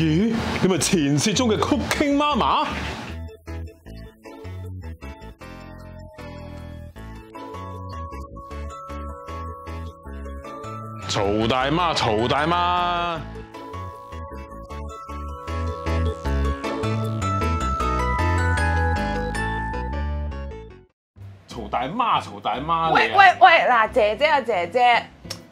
咦，你咪前線中嘅 Cooking Mama？曹大媽，曹大媽。曹大媽，曹大媽喂喂喂，嗱，姐姐啊姐姐，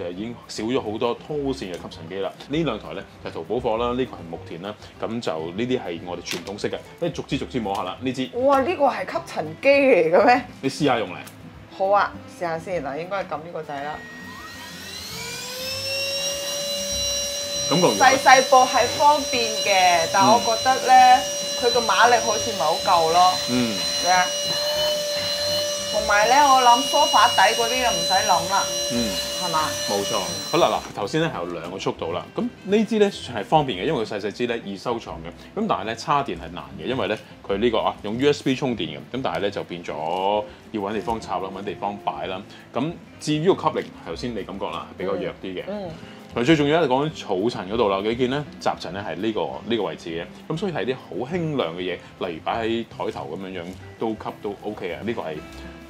誒已經少咗好多拖線嘅吸塵機啦。呢兩台咧就係淘寶貨啦，呢、個係木田啦，咁就呢啲係我哋傳統式嘅，你逐支逐支摸下啦。呢支哇！呢個係吸塵機嚟嘅咩？你試下用嚟。好啊，試下先嗱，應該係撳呢個掣啦。感覺細細部係方便嘅，但係我覺得咧，佢個馬力好似唔係好夠咯。嗯。咩啊？同埋咧，我諗梳化底嗰啲就唔使諗啦，嗯，係嘛？冇錯。好啦，嗱，頭先咧係有兩個速度啦。咁呢支咧算係方便嘅，因為佢細細支咧易收藏嘅。咁但係咧插電係難嘅，因為咧佢呢個啊用 USB 充電嘅。咁但係咧就變咗要揾地方插啦，揾地方擺啦。咁至於個吸力，頭先你感覺啦比較弱啲嘅。嗯，同埋最重要咧，講緊草塵嗰度啦，你見咧雜塵咧係呢個呢、個位置嘅，咁所以係啲好輕量嘅嘢，例如擺喺台頭咁樣樣都吸都 OK 啊，呢、個係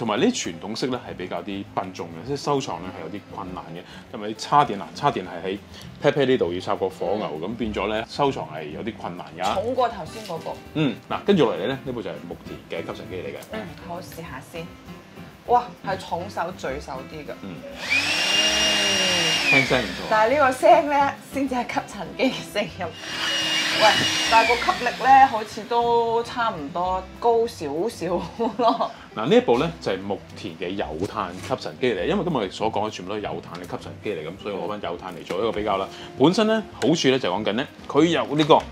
同埋呢啲傳統式咧係比較啲笨重嘅，即係收藏咧係有啲困難嘅，因為叉電啊，叉電係喺 pat pat 呢度要插個火牛，咁、變咗咧收藏係有啲困難㗎。重過頭先嗰部。嗯，嗱，跟住落嚟咧，呢部就係木田嘅吸塵機嚟嘅。嗯，好試下先。哇，係重手聚手啲㗎。嗯，聽聲唔錯。但係呢個聲咧，先至係吸塵機嘅聲音。喂，但係個吸力咧，好似都差唔多高少少咯。嗱呢一部咧就係、木田嘅有碳吸塵機嚟，因為今日我哋所講嘅全部都係有碳嘅吸塵機嚟，咁所以我揾有碳嚟做一個比較啦。本身咧好處咧就講緊咧，佢有呢、個呢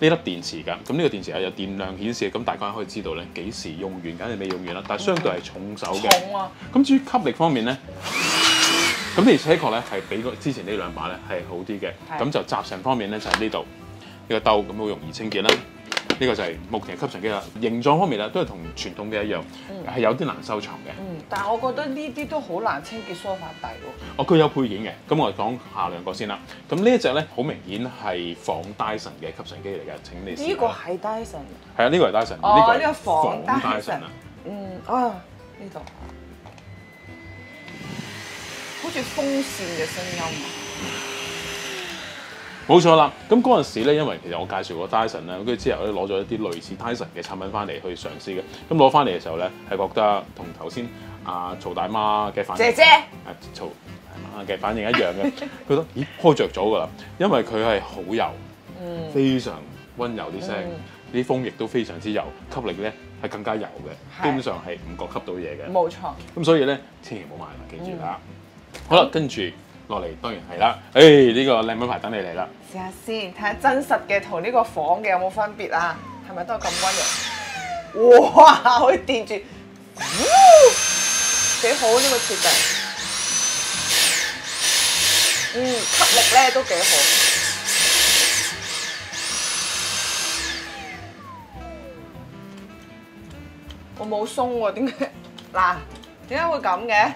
粒電池㗎，咁呢個電池係有電量顯示嘅，咁大家可以知道咧幾時用完，梗係未用完啦。但係相對係重手嘅。重啊！咁至於吸力方面咧，咁而且確咧係比個之前呢兩把咧係好啲嘅。係咁就集成方面咧就喺呢度呢個兜，咁好容易清潔啦。呢、個就係木田吸塵機啦。形狀方面咧都係同傳統嘅一樣，係、有啲難收藏嘅。嗯，但係我覺得呢啲都好難清潔梳化底喎。哦，佢有配件嘅。咁我哋講下兩個先啦。咁呢一隻咧好明顯係仿 Dyson 嘅吸塵機嚟嘅。請你試下呢個係 Dyson。係啊，呢個係 Dyson，哦呢個係呢個仿 Dyson 啊。嗯，啊呢度好似風扇嘅聲音啊。冇錯啦，咁嗰陣時咧，因為其實我介紹過 Dyson 啦，跟住之後咧攞咗一啲類似 Dyson 嘅產品翻嚟去嘗試嘅，咁攞翻嚟嘅時候咧，係覺得同頭先阿曹大媽嘅反應，姐姐。啊曹大媽嘅反應一樣嘅，覺得咦開着咗㗎啦，因為佢係好油，嗯。非常温柔啲聲，嗯。啲風亦都非常之油，吸力咧係更加油嘅，基本上係唔覺吸到嘢嘅。冇錯。咁所以咧，千祈唔好買啦，記住啦。嗯。好啦，跟住落嚟當然係啦，誒、呢、個靚品牌等你嚟啦。試下先，睇下真實嘅同呢個仿嘅有冇分別啊？係咪都係咁温柔？哇！可以電住，呜幾好呢個設計。嗯，吸力咧都幾好。我冇鬆喎，點解？嗱，點解會咁嘅？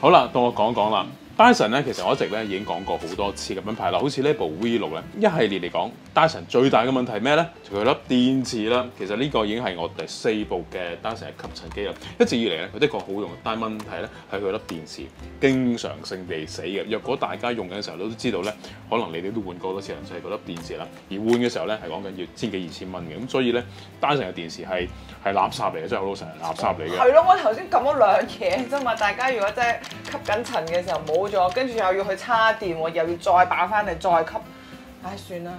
好啦，到我講講啦。Dyson 咧，其實我一直咧已經講過好多次嘅品牌啦，好似呢部 V 六咧，一系列嚟講戴森最大嘅問題咩咧？就係佢粒電池啦。其實呢個已經係我第四部嘅戴森嘅吸塵機啦。一直以嚟咧，佢的確好用，但係問題咧係佢粒電池經常性地死嘅。若果大家用緊嘅時候都知道咧，可能你哋都換過多次啦，就係嗰粒電池啦。而換嘅時候咧係講緊要千幾二千蚊嘅，咁所以咧戴森嘅電池係係垃圾嚟嘅，真係好老實垃圾嚟嘅。係咯，我頭先撳咗兩嘢啫嘛，大家如果真係吸緊塵嘅時候冇咗，跟住又要去叉電喎，又要再擺翻嚟再吸，唉算啦，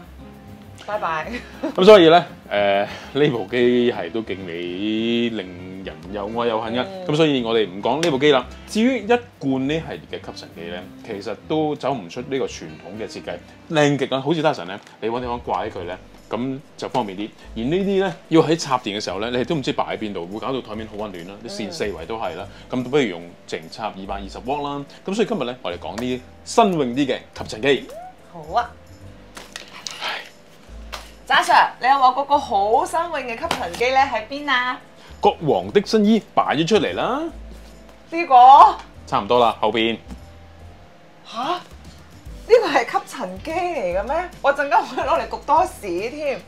拜拜。咁所以咧，誒、呢部機係都勁你令人又愛又恨嘅。咁、所以我哋唔講呢部機啦。至於一罐呢系列嘅吸塵機咧，其實都走唔出呢個傳統嘅設計，靚極啦。好似 Dyson 咧，你揾地方掛喺佢咧，咁就方便啲。而呢啲咧，要喺插電嘅時候咧，你哋都唔知擺喺邊度，會搞到台面好温暖啦，啲線四圍都係啦。咁不如用淨插二百二十瓦啦。咁所以今日咧，我哋講啲新穎啲嘅吸塵機。好啊，渣 Sir，你有話嗰個好新穎嘅吸塵機咧喺邊啊？國王的新衣擺咗出嚟啦，呢、個差唔多啦，後邊。吓？呢個係吸塵機嚟嘅咩？我陣間會攞嚟焗多士添。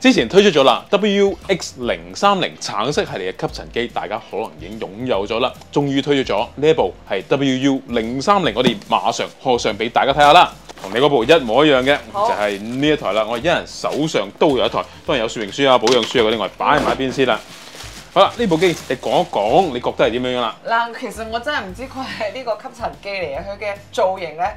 之前推出咗啦，WX 零三零橙色系列嘅吸塵機，大家可能已經擁有咗啦。終於推出咗呢一部係 WU 零三零，我哋馬上開上俾大家睇下啦。同你嗰部一模一樣嘅，就係呢一台啦。我一人手上都有一台，當然有說明書啊、保養書啊嗰啲，我哋擺埋一邊先啦。好啦，呢部機你講一講，你覺得係點樣樣啦？嗱，其實我真係唔知佢係呢個吸塵機嚟嘅，佢嘅造型咧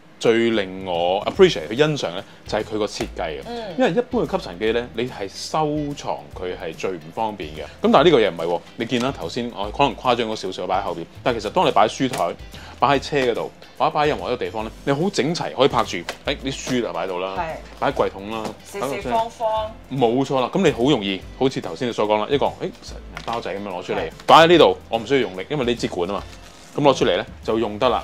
最令我 appreciate 去欣賞咧，就係佢個設計啊。嗯因為一般嘅吸塵機咧，你係收藏佢係最唔方便嘅。咁但係呢個嘢唔係喎，你見啦頭先我可能誇張咗少少擺喺後邊，但係其實當你擺喺書台、擺喺車嗰度，擺喺任何一個地方咧，你好整齊可以拍住，誒啲書就擺喺度啦係，擺喺櫃桶啦，四四方方，冇錯啦，咁你好容易，好似頭先你所講啦，一個誒包仔咁樣攞出嚟係，擺喺呢度，我唔需要用力，因為呢支管啊嘛，咁攞出嚟咧就用得啦。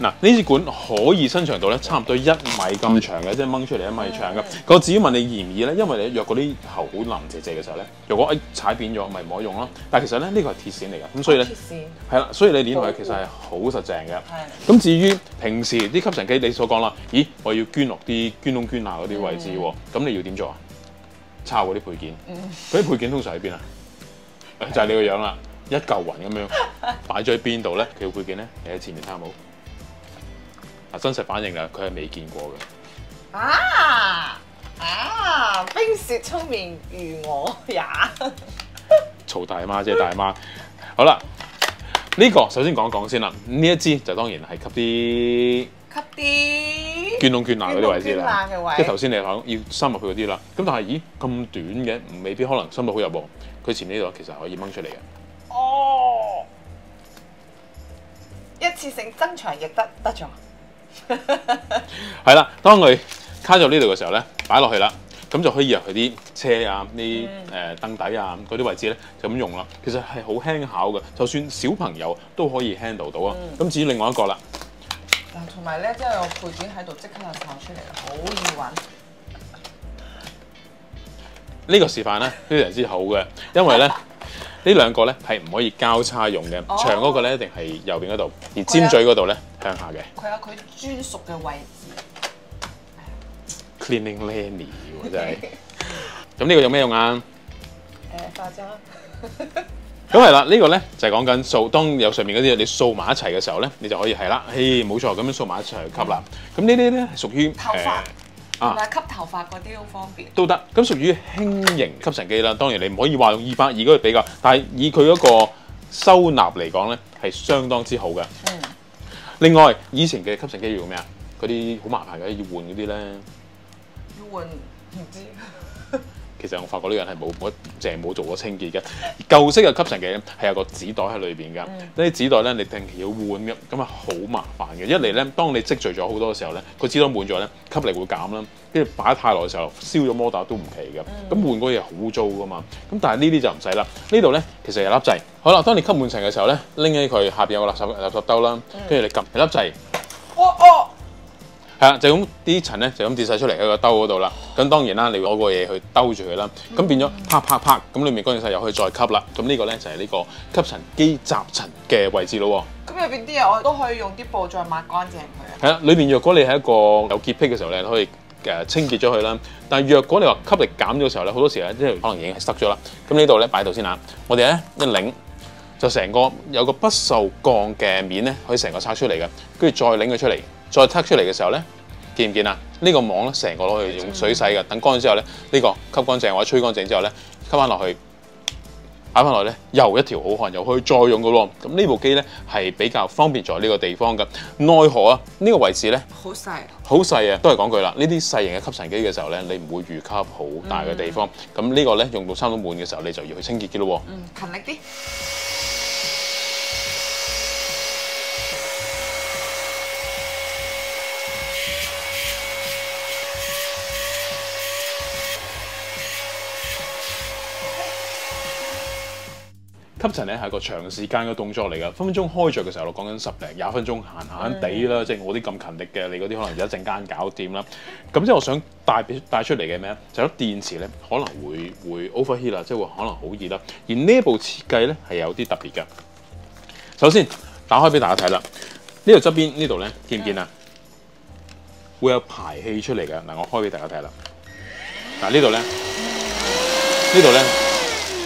嗱呢支管可以伸長到咧差唔多一米咁長嘅，即係掹出嚟一米長嘅。我至於問你易唔易咧，因為你若嗰啲喉好腍謝謝嘅時候咧，如果誒踩扁咗，咪唔可以用咯。但係其實咧呢個係鐵線嚟嘅，咁所以咧係啦，所以你攣落去其實係好實淨嘅。係咁至於平時啲吸塵機，你所講啦，咦，我要捐落啲捐窿捐罅嗰啲位置喎，咁、你要點做啊？抄嗰啲配件，嗰啲配件通常喺邊啊？就係、你個樣啦，一嚿雲咁樣擺咗喺邊度咧？佢個配件咧，你喺前面睇下冇？啊，真實反應啊，佢係未見過嘅。啊啊！冰雪聰明如我也，曹大媽即係大媽。好啦，呢、個首先講一講先啦。呢一支就當然係吸啲吸啲啲捐窿捐罅嗰啲位置啦。即係頭先你講要深入去嗰啲啦。咁但係咦咁短嘅，未必可能深入好入喎。佢前面呢度其實可以掹出嚟嘅。哦，一次性增長亦得得咗。係啦，當佢卡咗呢度嘅時候咧，擺落去啦，咁就可以入去啲車啊、啲誒凳底啊嗰啲位置咧，就咁用啦。其實係好輕巧嘅，就算小朋友都可以 handle 到啊。咁、至於另外一個啦，嗱，同埋咧，即係有配件喺度，即刻就炒出嚟啦，好易揾。呢、個示範咧非常之好嘅，因為咧呢兩個咧係唔可以交叉用嘅，哦長嗰個咧一定係右邊嗰度，而尖嘴嗰度咧向下嘅。佢有佢專屬嘅位置。Cleaning Lenny 喎真係。咁呢個有咩用啊？誒化妝。咁係啦，呢個咧就係講緊掃，當有上面嗰啲你掃埋一齊嘅時候咧，你就可以係啦，嘿冇錯咁樣掃埋一齊去吸啦。咁呢啲咧係屬於頭髮吸頭髮嗰啲好方便。都得，咁屬於輕型吸塵機啦。當然你唔可以話用二百二嗰個比較，但係以佢嗰個收納嚟講咧係相當之好嘅。嗯。另外以前嘅吸塵機要用咩啊？嗰啲好麻煩嘅要換嗰啲咧，要換唔知其實我發覺呢個人係冇冇淨係冇做過清潔嘅。舊式嘅吸塵機咧係有個紙袋喺裏邊㗎，呢啲紙袋咧你定期要換嘅，咁啊好麻煩嘅。一嚟咧，當你積聚咗好多嘅時候咧，個紙袋滿咗咧，吸力會減啦，跟住擺得太耐嘅時候燒咗摩打都唔奇嘅。咁換嗰嘢好污糟噶嘛。咁但係呢啲就唔使啦。呢度咧其實有粒掣。好啦，當你吸滿塵嘅時候咧，拎起佢下邊有個垃圾垃圾兜啦，跟住你撳粒掣。哦哦，係啦，就咁啲塵咧就咁跌晒出嚟喺個兜嗰度啦。咁當然啦，你攞個嘢去兜住佢啦。咁變咗啪啪啪，咁裡面嗰陣時又可以再吸啦。咁呢個咧就係呢個吸塵機集塵嘅位置咯咁入邊啲嘢我都可以用啲布再抹乾淨佢。係啦，裏邊若果你係一個有潔癖嘅時候咧，你可以誒清潔咗佢啦。但係若果你話吸力減咗嘅時候咧，好多時咧即係可能已經係塞咗啦。咁呢度咧擺喺度先啦。我哋咧一擰就成個有個不鏽鋼嘅面咧，可以成個拆出嚟嘅，跟住再擰佢出嚟，再拆出嚟嘅時候咧。見唔見啊？呢、個網咧成個攞去用水洗嘅，等乾之後咧，呢、個吸乾淨或者吹乾淨之後咧，吸翻落去，擺翻落去咧，又一條好漢，又可以再用嘅咯。咁呢部機咧係比較方便在呢個地方嘅。奈何啊，呢、個位置咧好細，好細啊，都係講句啦。呢啲細型嘅吸塵機嘅時候咧，你唔會預吸好大嘅地方。咁、呢個咧用到差唔多滿嘅時候，你就要去清潔嘅咯喎。嗯，勤力啲。吸塵咧係一個長時間嘅動作嚟㗎，分分鐘開着嘅時候，我講緊十零廿分鐘，閒閒地啦，即係我啲咁勤力嘅，你嗰啲可能一陣間搞掂啦。咁即係我想帶俾帶出嚟嘅咩咧？就係、電池咧可能會會 overheat 啦，即係會可能好熱啦。而呢一部設計咧係有啲特別嘅。首先打開俾大家睇啦，呢度側邊呢度咧見唔見啊？會有排氣出嚟嘅。嗱，我開俾大家睇啦。嗱呢度咧，呢度咧。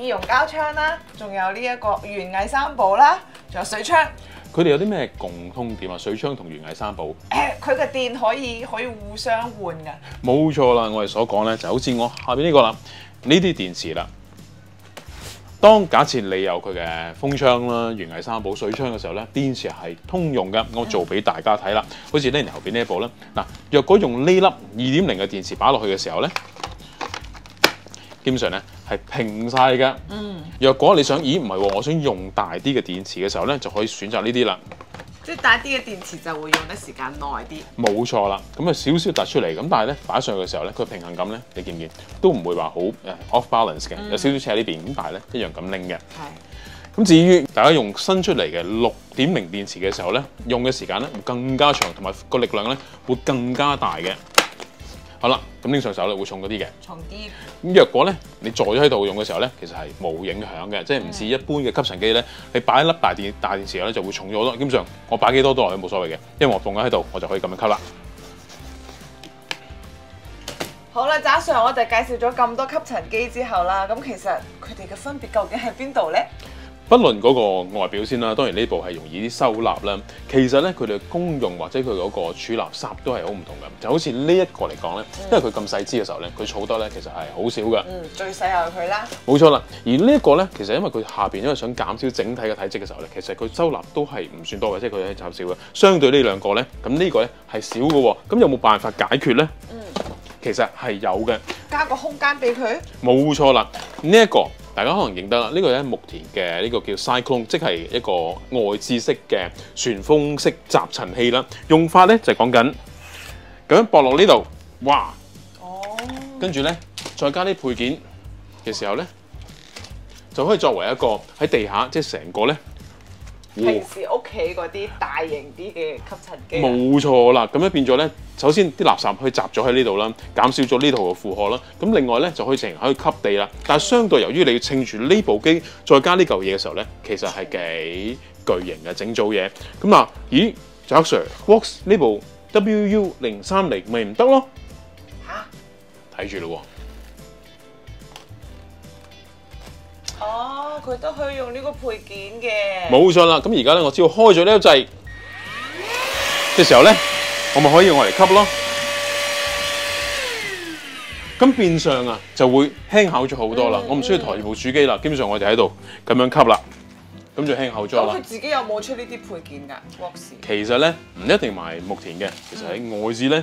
易容膠槍啦，仲有呢一個園藝三寶啦，仲有水槍。佢哋有啲咩共通點啊？水槍同園藝三寶。誒，佢嘅電可以可以互相換㗎。冇錯啦，我哋所講咧就好似我下邊呢個啦，呢啲電池啦。當假設你有佢嘅風槍啦、園藝三寶、水槍嘅時候咧，電池係通用嘅。我做俾大家睇啦，好似呢後邊呢一部咧。嗱，若果用呢粒二點零嘅電池擺落去嘅時候咧，基本上咧係平晒嘅。嗯。若果你想，咦唔係喎，我想用大啲嘅電池嘅時候咧，就可以選擇呢啲啦。即係大啲嘅電池就會用得時間耐啲。冇錯啦，咁啊少少突出嚟，咁但係咧擺上去嘅時候咧，佢平衡感咧，你見唔見都唔會話好誒 off balance 嘅，有少少斜呢邊，咁但係咧一樣咁拎嘅。係。咁至於大家用新出嚟嘅六點零電池嘅時候咧，用嘅時間咧會更加長，同埋個力量咧會更加大嘅。好啦，咁拎上手咧會重嗰啲嘅。重啲。咁若果咧你坐咗喺度用嘅時候咧，其實係冇影響嘅，即係唔似一般嘅吸塵機咧，你擺一粒大電大電池咧就會重咗好多。基本上我擺幾多都落去冇所謂嘅，因為我放咗喺度，我就可以咁樣吸啦。好啦，渣 Sir，我哋介紹咗咁多吸塵機之後啦，咁其實佢哋嘅分別究竟喺邊度咧？不論嗰個外表先啦，當然呢部係容易啲收納啦。其實咧，佢哋嘅功用或者佢嗰個儲垃圾都係好唔同嘅。就好似呢一個嚟講咧，因為佢咁細支嘅時候咧，佢儲得咧其實係好少嘅。嗯，最細係佢啦。冇錯啦。而呢一個咧，其實因為佢下邊因為想減少整體嘅體積嘅時候咧，其實佢收納都係唔算多嘅，即係佢係減少嘅。相對呢兩個咧，咁呢個咧係少嘅喎。咁有冇辦法解決咧？嗯，其實係有嘅。加個空間俾佢。冇錯啦，呢一個。大家可能認得啦，呢個咧木田嘅呢個叫 Cyclone，即係一個外置式嘅旋風式集塵器啦。用法咧就係講緊咁樣駁落呢度，哇！哦。跟住咧再加啲配件嘅時候咧，就可以作為一個喺地下，即係成個咧。平時屋企嗰啲大型啲嘅吸塵機。冇錯啦，咁樣變咗咧，首先啲垃圾可以集咗喺呢度啦，減少咗呢度嘅負荷啦。咁另外咧就可以成日可以吸地啦。但係相對由於你要稱住呢部機，再加呢嚿嘢嘅時候咧，其實係幾巨型嘅整組嘢。咁啊，咦，Jack Sir，Works 呢部 WU 零三零咪唔得咯？嚇！睇住咯喎。哦，佢都可以用呢個配件嘅。冇錯啦，咁而家咧，我只要開咗呢個掣，嘅時候咧，我咪可以用我嚟吸咯。咁變相啊，就會輕巧咗好多啦。我唔需要抬住部主機啦，基本上我就喺度咁樣吸啦，咁就輕巧咗啦咁佢。自己有冇出呢啲配件㗎 w o x 其實咧唔一定賣木田嘅，其實喺外資咧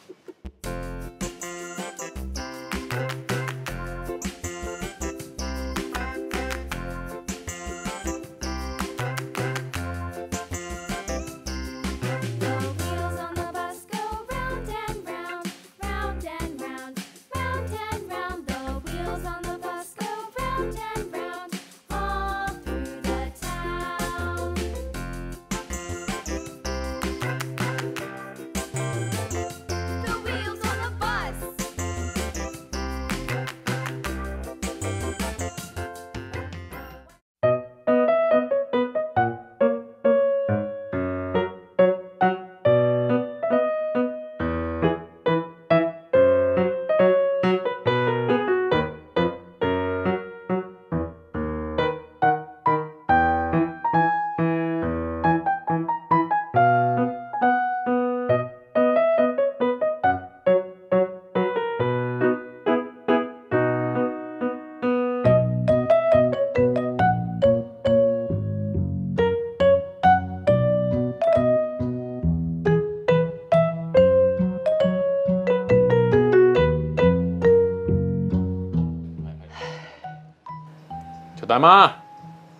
大媽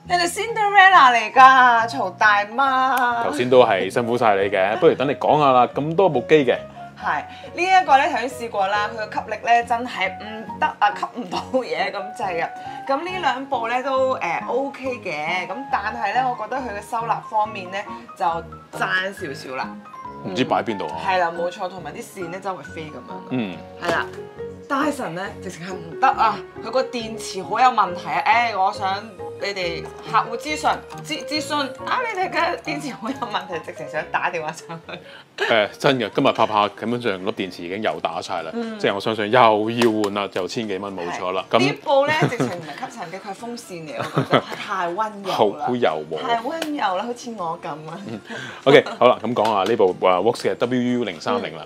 你哋 Cinderella 嚟㗎，曹大媽。頭先都係辛苦晒你嘅，不如等你講下啦。咁多部機嘅，係呢一個咧，頭先試過啦，佢嘅吸力咧真係唔得啊，吸唔到嘢咁滯啊。咁呢兩部咧都誒、呃 OK 嘅，咁但係咧，我覺得佢嘅收納方面咧就爭少少啦。唔知擺邊度啊？係啦，冇錯，同埋啲線咧周圍飛咁樣。嗯。係啦，Dyson 咧直情係唔得啊！佢個電池好有問題啊！誒、我想你哋客戶諮詢諮諮詢啊，你哋嘅電池好有問題，直情想打電話上去。誒、真嘅，今日拍拍基本上粒電池已經又打晒啦，嗯即係我相信又要換啦，就千幾蚊冇錯啦。呢咁部咧直情唔係吸塵嘅，佢係風扇嚟，我覺得太温柔啦好，柔和。太温柔啦，好似我咁啊！OK，好啦，咁講下呢部啊 Vox 嘅 WU 零三零啦。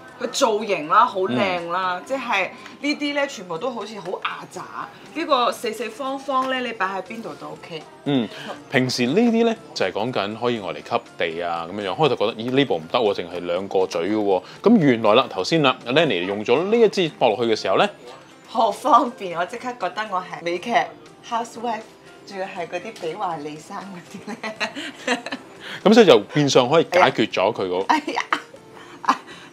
佢造型啦，好靚嗯啦，即係呢啲咧全部都好似好牙渣。呢、個四四方方咧，你擺喺邊度都 OK。嗯，平時呢啲咧就係講緊可以我嚟吸地啊咁樣樣，開頭覺得咦呢部唔得喎，淨係兩個嘴嘅喎，咁原來啦頭先啦阿 Lenny 用咗呢一支駁落去嘅時候咧，好方便，我即刻覺得我係美劇 housewife，仲要係嗰啲比華利山嗰啲咧。咁所以就變相可以解決咗佢個。哎呀！啊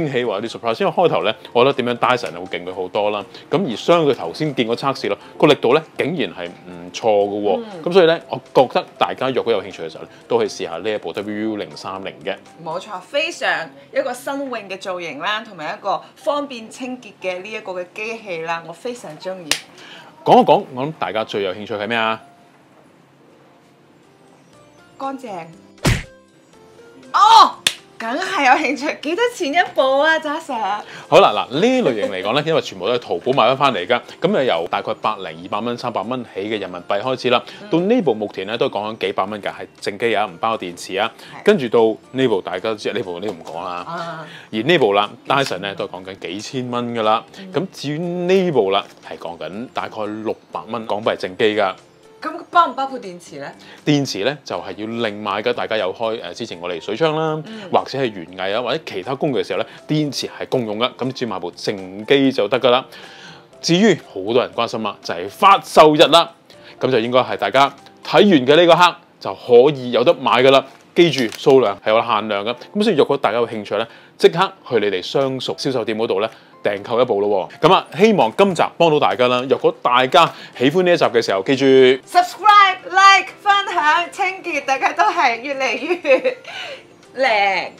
驚喜或者啲 surprise，因為開頭咧我覺得點樣 Dyson 係會勁佢好多啦。咁而相佢頭先見過測試咯，個力度咧竟然係唔錯嘅喎。咁、所以咧，我覺得大家若果有興趣嘅時候咧，都可以試下呢一部 WU 零三零嘅。冇錯，非常一個新穎嘅造型啦，同埋一個方便清潔嘅呢一個嘅機器啦，我非常中意。講一講，我諗大家最有興趣係咩啊？乾淨。哦，梗係有興趣，幾多錢一部啊，渣 Sir？好啦，嗱呢類型嚟講咧，因為全部都係淘寶買翻翻嚟㗎，咁啊由大概百零二百蚊、三百蚊起嘅人民幣開始啦，到呢部目前咧都係講緊幾百蚊㗎，係正機啊，唔包電池啊，跟住到呢部大家都知呢部呢度唔講啦，啊，而呢部啦，Dyson 咧都係講緊幾千蚊㗎啦，咁至於呢部啦係講緊大概六百蚊港幣正機㗎，咁包唔包括電池咧？電池咧就係、要另買嘅，大家有開誒、呃之前我哋水槍啦，或者係園藝啊，或者其他工具嘅時候咧，電池係共用嘅，咁只要買部正機就得噶啦。至於好多人關心啦，就係、發售日啦，咁就應該係大家睇完嘅呢個刻就可以有得買噶啦。記住數量係有限量嘅，咁所以若果大家有興趣咧，即刻去你哋相熟銷售店嗰度咧訂購一部咯喎。咁啊，希望今集幫到大家啦。若果大家喜歡呢一集嘅時候，記住。subscribe、like、分享、清潔，大家都係越嚟越靚。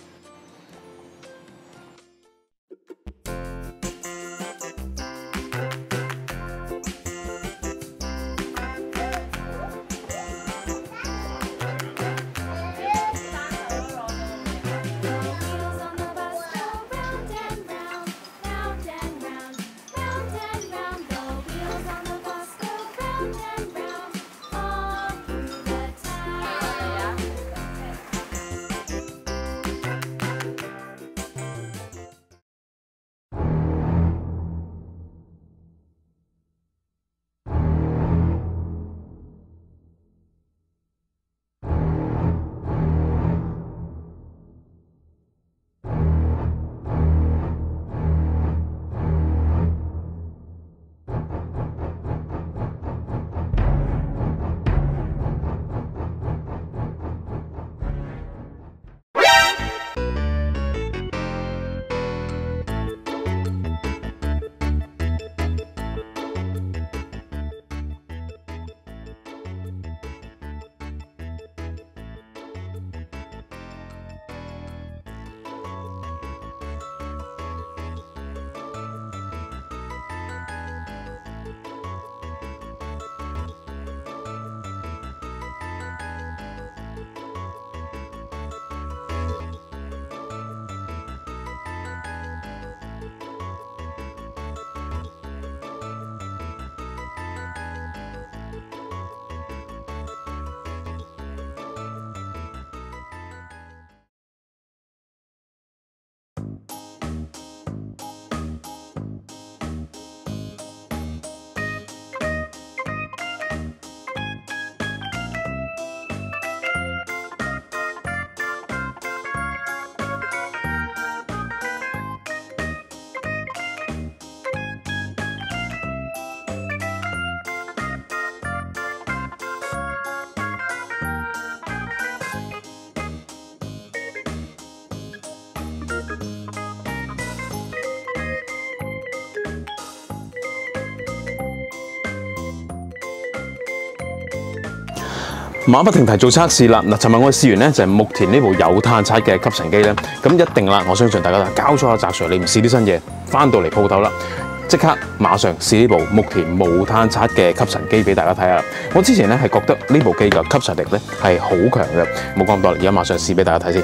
馬不停蹄做測試啦！嗱，尋日我試完咧就係木田呢部有碳刷嘅吸塵機咧，咁一定啦！我相信大家都交咗阿澤 Sir，你唔試啲新嘢，翻到嚟鋪頭啦，即刻馬上試呢部木田無碳刷嘅吸塵機俾大家睇下。我之前咧係覺得呢部機嘅吸塵力咧係好強嘅，冇講咁多啦，而家馬上試俾大家睇先。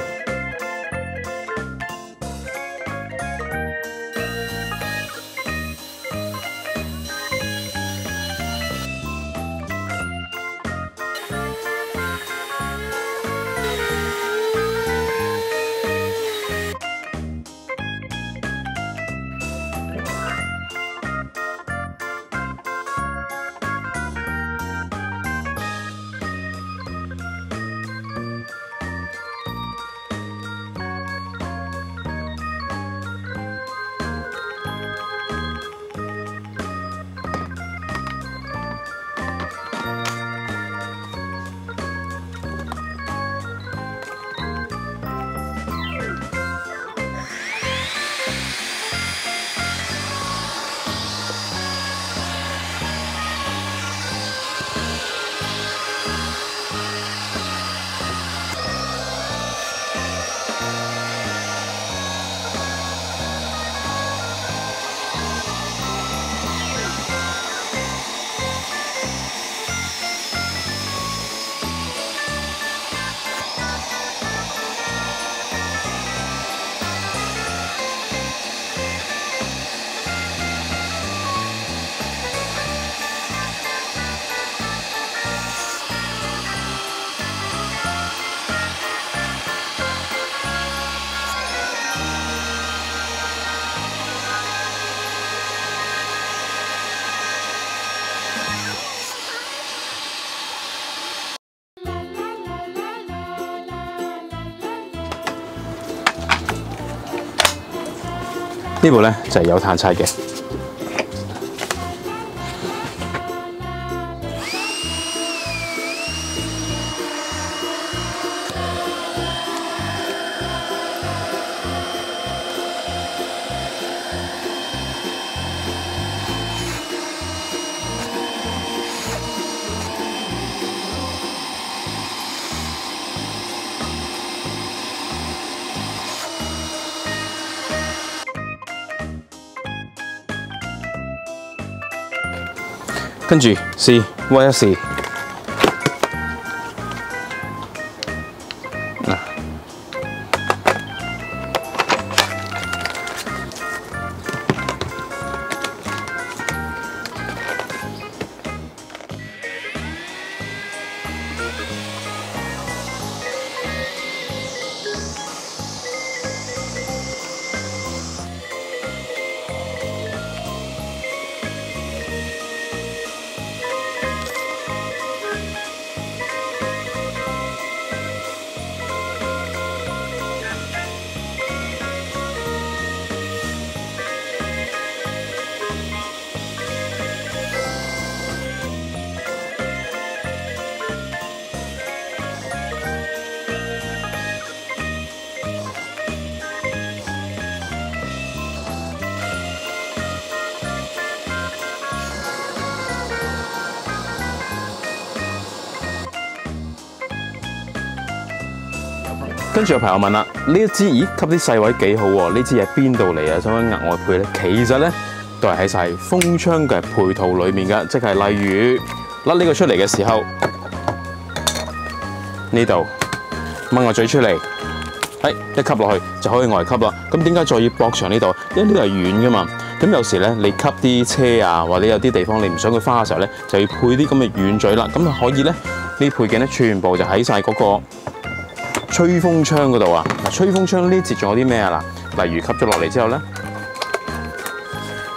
呢部咧就系有碳漆嘅。跟住試屈一試。跟住有朋友問啦，呢一支咦吸啲細位幾好喎？呢支嘢邊度嚟啊？想唔想額外配咧？其實咧都係喺晒風窗嘅配套裏面㗎，即係例如甩呢個出嚟嘅時候，呢度掹個嘴出嚟，一吸落去就可以外吸啦。咁點解再要駁長呢度？因為呢度係軟㗎嘛。咁有時咧，你吸啲車啊，或者有啲地方你唔想佢花嘅時候咧，就要配啲咁嘅軟嘴啦。咁可以咧，呢配件咧全部就喺晒嗰個吹風窗嗰度啊！嗱，吹風窗呢節仲有啲咩啊？嗱，例如吸咗落嚟之後咧，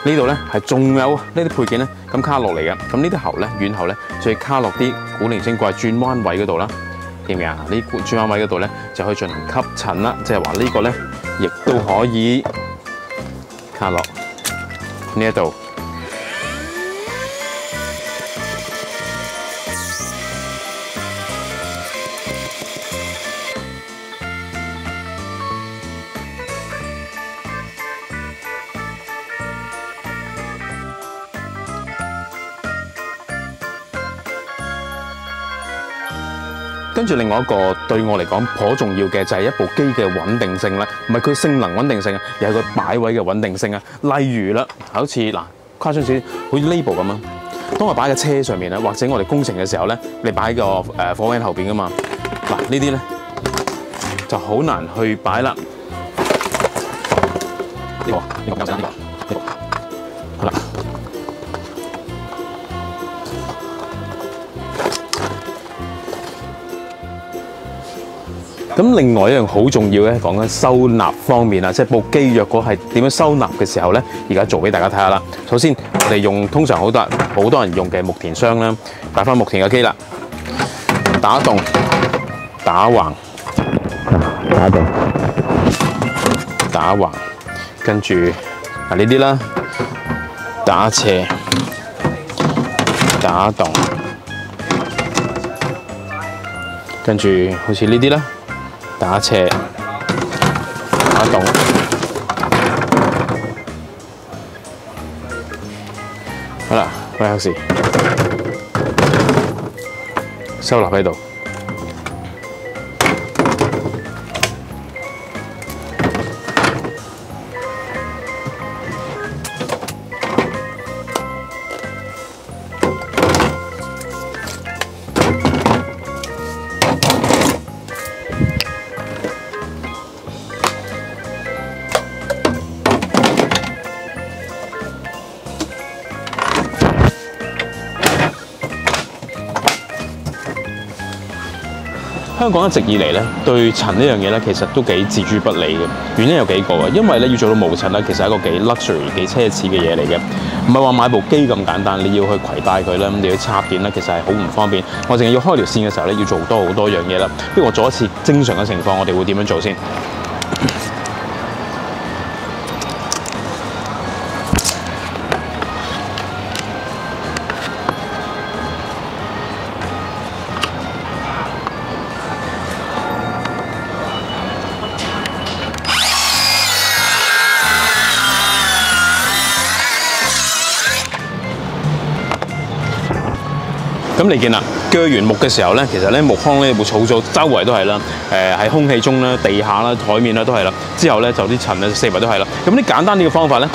呢度咧係仲有呢啲配件咧咁卡落嚟嘅。咁呢啲喉咧軟喉咧，就要卡落啲古靈精怪轉彎位嗰度啦。見唔見啊？呢轉彎位嗰度咧就可以進行吸塵啦，即係話呢個咧亦都可以卡落呢一度。跟住另外一個對我嚟講頗重要嘅就係一部機嘅穩定性啦，唔係佢性能穩定性啊，而係佢擺位嘅穩定性啊。例如啦，好似嗱誇張少少，好似呢部咁啊，當我擺喺車上面咧，或者我哋工程嘅時候咧，你擺喺個誒火 van 後邊噶嘛，嗱呢啲咧就好難去擺啦。呢個呢個呢個呢個，咁另外一樣好重要咧，講緊收納方面啊，即係部機若果係點樣收納嘅時候咧，而家做俾大家睇下啦。首先，我哋用通常好多好多人用嘅木田箱啦，擺翻木田嘅機啦，打洞、打橫、打洞、打橫，跟住啊呢啲啦，打斜、打洞，跟住好似呢啲啦。打斜、打洞，好啦，喂，有時收納喺度。香港一直以嚟咧對塵呢樣嘢咧，其實都幾置諸不理嘅。原因有幾個嘅，因為咧要做到無塵咧，其實係一個幾 luxury、幾奢侈嘅嘢嚟嘅，唔係話買部機咁簡單。你要去攜帶佢啦，咁你要插電啦，其實係好唔方便。我淨係要開條線嘅時候咧，要做多好多樣嘢啦。不如我做一次正常嘅情況，我哋會點樣做先？咁你見啦，鋸完木嘅時候咧，其實咧木糠咧會儲咗周圍都係啦，誒、喺空氣中啦、地下啦、海面啦都係啦。之後咧就啲塵咧四圍都係啦。咁啲簡單啲嘅方法咧。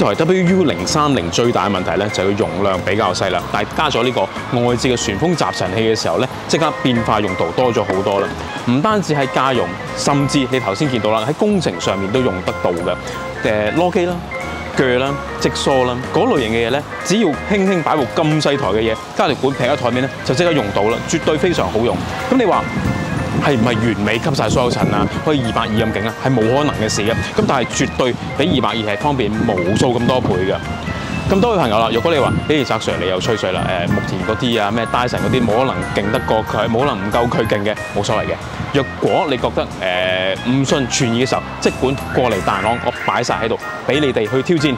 台 WU 零三零最大嘅問題咧就係佢容量比較細啦，但係加咗呢個外置嘅旋風集塵器嘅時候咧，即刻變化用途多咗好多啦。唔單止喺家用，甚至你頭先見到啦，喺工程上面都用得到嘅。誒攞機啦、鋸啦、直梳啦嗰類型嘅嘢咧，只要輕輕擺部咁細台嘅嘢，加條管劈喺台面咧，就即刻用到啦，絕對非常好用。咁你話？係唔係完美吸晒所有塵啊？可以二百二咁勁啊？係冇可能嘅事嘅。咁但係絕對比二百二係方便無數咁多倍嘅。咁多位朋友啦，如果你話，誒澤 Sir 你又吹水啦，誒木田嗰啲啊，咩戴森嗰啲冇可能勁得過佢，冇可能唔夠佢勁嘅，冇所謂嘅。若果你覺得誒唔信傳意嘅時候，即管過嚟大朗，我擺晒喺度，俾你哋去挑戰，